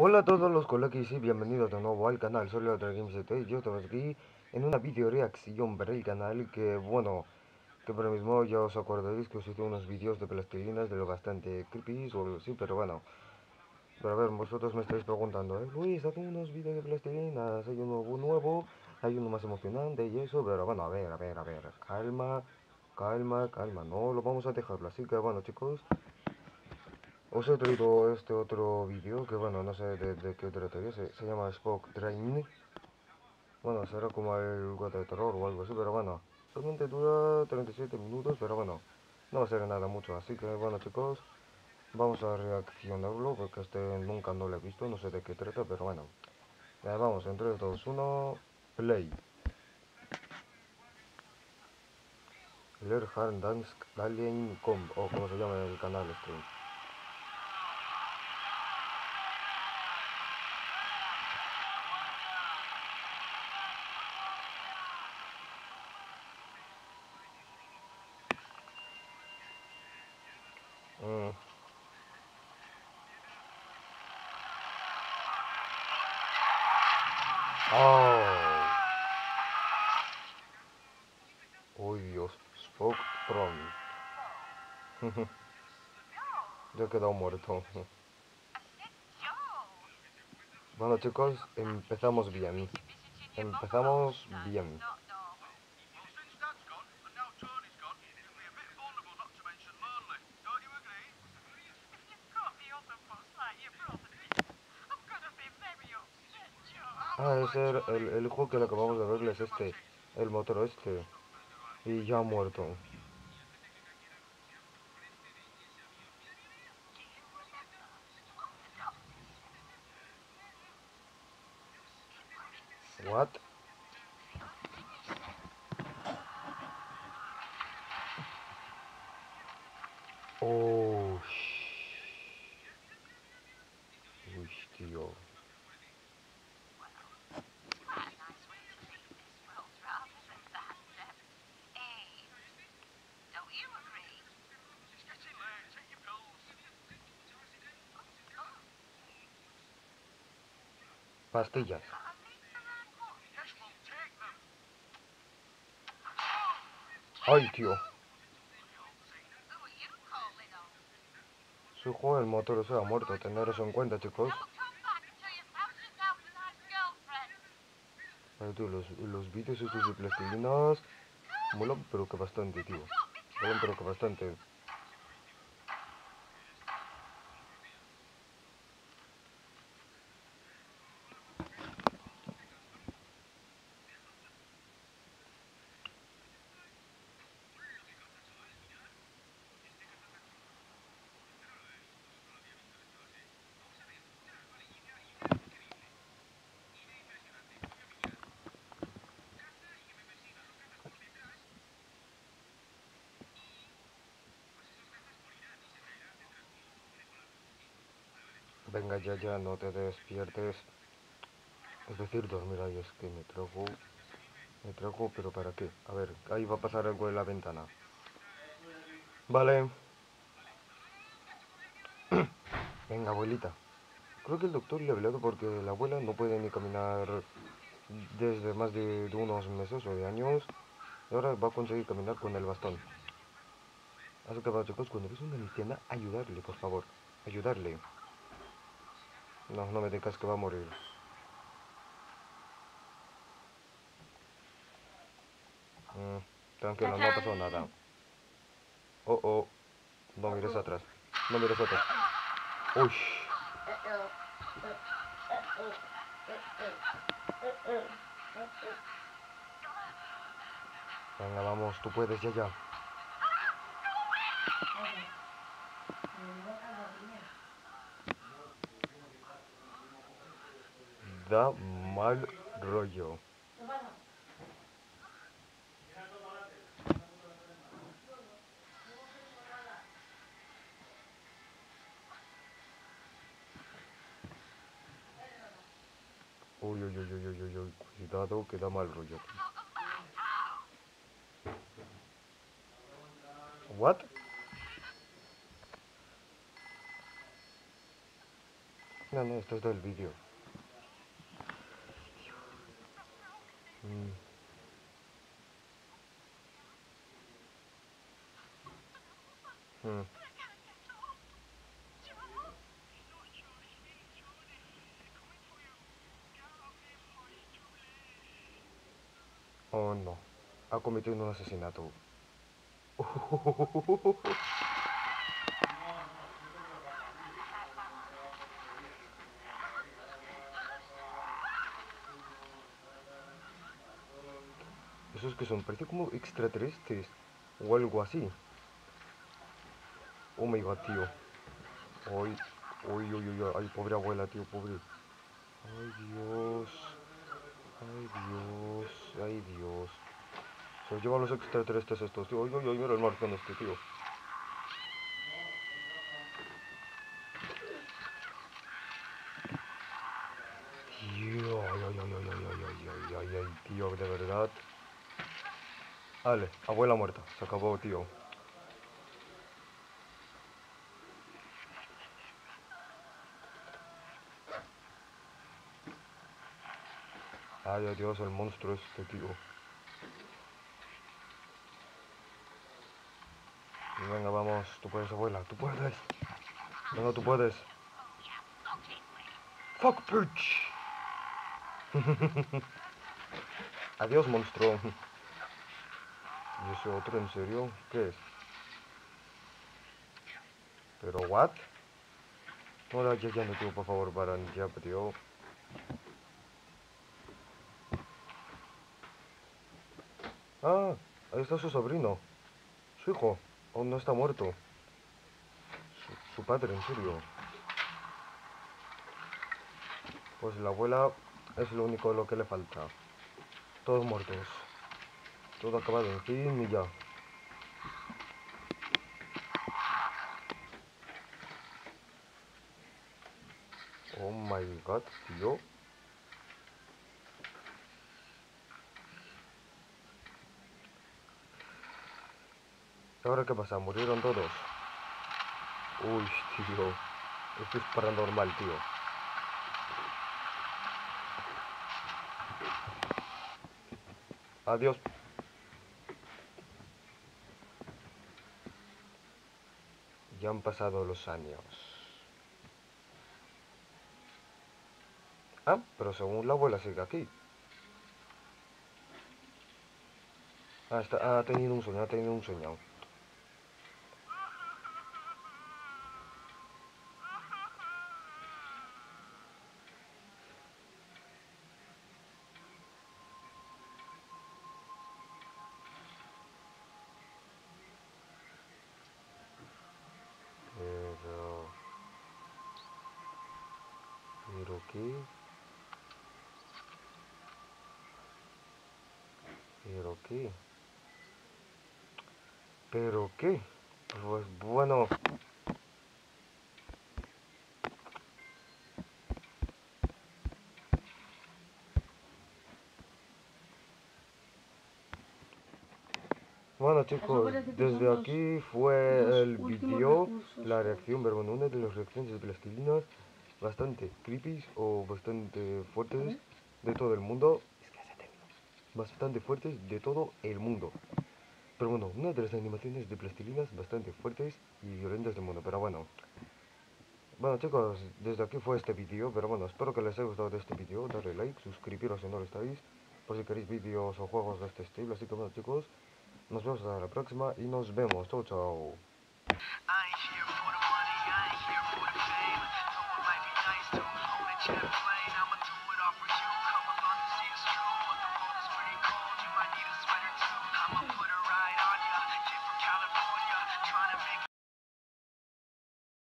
Hola a todos los colegas y bienvenidos de nuevo al canal, soy Leandro Games yo estamos aquí en una video reacción para el canal que bueno, que por lo mismo ya os acordaréis que os hice unos vídeos de plastilinas de lo bastante creepy o algo así, pero bueno, pero a ver, vosotros me estáis preguntando, ¿eh? Luis, haz unos vídeos de plastilinas, hay uno nuevo, hay uno más emocionante y eso, pero bueno, a ver, a ver, a ver, calma, calma, calma, no lo vamos a dejarlo, así que bueno chicos, os he traído este otro vídeo que bueno, no sé de, qué trataría, se, se llama Spock Drain. Bueno, será como algo de terror o algo así, pero bueno, solamente dura 37 minutos, pero bueno, no va a ser nada mucho, así que bueno chicos, vamos a reaccionarlo porque este nunca no lo he visto, no sé de qué trata, pero bueno, vamos, en 3, 2, 1, play. Leer Hard Dance Alien Comb, o como se llama el canal este. Mm. Oh. Uy Dios, Spock Tron. ya quedado muerto. bueno chicos, empezamos bien. Empezamos bien. Ah, ese era el, el juego que le acabamos de ver es este, el motor este. Y ya ha muerto. What? Oh, Uy, tío. Pastillas. Ay, tío. Su el motor se ha muerto, tener eso en cuenta, chicos. Ay, tío, los, los vídeos estos de plastilinas molan pero que bastante, tío. Molan pero que bastante. Venga, ya, ya, no te despiertes. Es decir, dormir ahí, es que me trago... Me trago, pero ¿para qué? A ver, ahí va a pasar algo en la ventana. Vale. Venga, abuelita. Creo que el doctor le ha hablado porque la abuela no puede ni caminar desde más de, unos meses o de años. Y ahora va a conseguir caminar con el bastón. Así que, chicos, cuando ves una anciana, ayudarle, por favor. Ayudarle. No, no me digas que va a morir. Mm, tranquilo, no pasó nada. Oh, oh. No mires atrás. No mires atrás. Uy. Venga, vamos, tú puedes ya, ya. Da mal rollo. Uy, uy, uy, uy, uy, uy, cuidado que da mal rollo. What? No, no, esto es del vídeo. Mm. Mm. Oh no, ha cometido un asesinato. Que son, parece como extraterrestres o algo así. Oh my god, tío. Ay, uy, uy, uy, ay, pobre abuela, tío, pobre. Ay, Dios. Ay, Dios. Ay, Dios. Se llevan los extraterrestres estos, tío. Ay, ay, ay, mira el marcón este, tío. Tío, ay, ay, ay, ay, ay, ay, ay, ay, ay, ay, tío, de verdad. Vale, abuela muerta. Se acabó, tío. Ay, Dios, el monstruo este, tío. Venga, vamos. Tú puedes, abuela. Tú puedes. Venga, tú puedes. Fuck, bitch. Adiós, monstruo. ¿Y ese otro, en serio? ¿Qué es? ¿Pero what? Hola, ya, ya no tío, por favor, para ya, tío. Ah, ahí está su sobrino. Su hijo. Aún no está muerto. Su, su padre, en serio. Pues la abuela es lo único lo que le falta. Todos muertos. Todo acabado y ya. Oh my god, tío. ¿Ahora qué pasa? ¿Murieron todos? Uy, tío. Esto es paranormal, tío. Adiós. Han pasado los años. Ah, pero según la abuela sigue aquí. Ah, está, ha tenido un sueño, ha tenido un sueño. ¿Pero qué? ¿Pero qué? ¿Pero qué? Pues bueno... Bueno chicos, desde aquí fue el vídeo, la reacción, bueno, una de las reacciones de plastilinas bastante creepy o bastante fuertes de todo el mundo. Bastante fuertes de todo el mundo. Pero bueno, una de las animaciones de plastilinas bastante fuertes y violentas del mundo, pero bueno. Bueno chicos, desde aquí fue este vídeo, pero bueno, espero que les haya gustado este vídeo, darle like, suscribiros si no lo estáis, por si queréis vídeos o juegos de este estilo, así que bueno chicos, nos vemos hasta la próxima y nos vemos. Chau, chau.